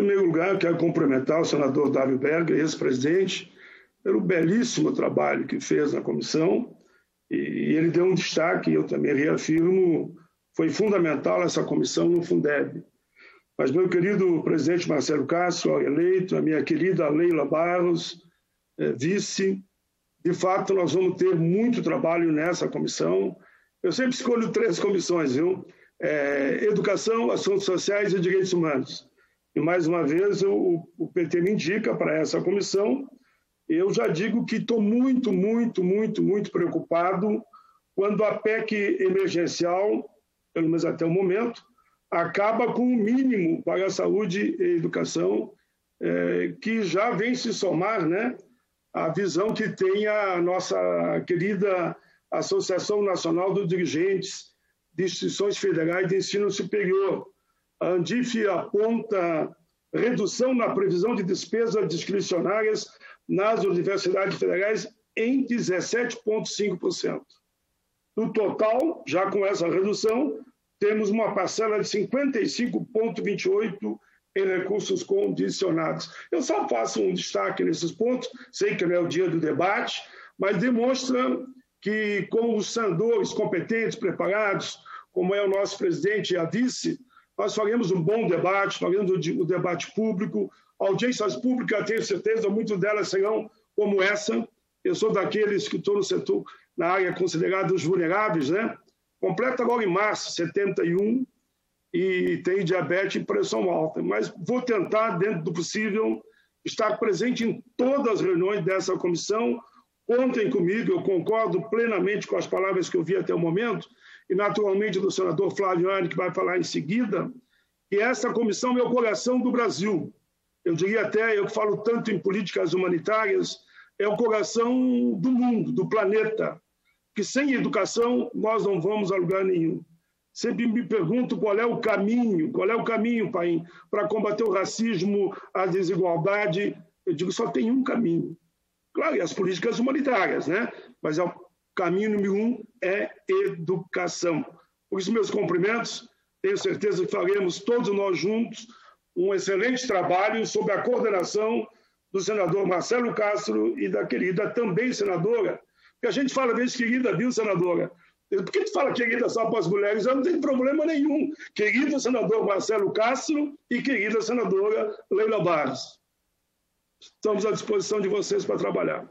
primeiro lugar, quero cumprimentar o senador Davi Berger, ex-presidente, pelo belíssimo trabalho que fez na comissão. E ele deu um destaque, eu também reafirmo, foi fundamental essa comissão no Fundeb. Mas, meu querido presidente Marcelo Castro, eleito, a minha querida Leila Barros, é, vice, de fato, nós vamos ter muito trabalho nessa comissão. Eu sempre escolho três comissões, viu? É, educação, assuntos sociais e direitos humanos. Mais uma vez, o, o PT me indica para essa comissão. Eu já digo que estou muito, muito, muito, muito preocupado quando a PEC emergencial, pelo menos até o momento, acaba com o mínimo para a saúde e educação, é, que já vem se somar né, à visão que tem a nossa querida Associação Nacional dos Dirigentes de Instituições Federais de Ensino Superior. A Andif aponta redução na previsão de despesas discricionárias nas universidades federais em 17,5%. No total, já com essa redução, temos uma parcela de 55,28% em recursos condicionados. Eu só faço um destaque nesses pontos, sei que não é o dia do debate, mas demonstra que, com os senadores competentes, preparados, como é o nosso presidente e a vice, nós faremos um bom debate, faremos o debate público, audiências públicas, tenho certeza, muitas delas serão como essa. Eu sou daqueles que estou no setor, na área considerada os vulneráveis, né? Completa agora em março, 71, e tem diabetes e pressão alta. Mas vou tentar, dentro do possível, estar presente em todas as reuniões dessa comissão. Contem comigo, eu concordo plenamente com as palavras que eu vi até o momento, e naturalmente do senador Flaviani, que vai falar em seguida, que essa comissão é o coração do Brasil eu diria até, eu falo tanto em políticas humanitárias, é o coração do mundo, do planeta, que sem educação nós não vamos a lugar nenhum. Sempre me pergunto qual é o caminho, qual é o caminho, pai, para combater o racismo, a desigualdade. Eu digo, só tem um caminho. Claro, e as políticas humanitárias, né? Mas é o caminho número um é educação. Por isso, meus cumprimentos. Tenho certeza que faremos todos nós juntos um excelente trabalho sob a coordenação do senador Marcelo Castro e da querida também senadora, que a gente fala vezes querida, viu, senadora? Por que tu fala querida só para as mulheres? Eu não tenho problema nenhum. Querido senador Marcelo Castro e querida senadora Leila Barros. Estamos à disposição de vocês para trabalhar.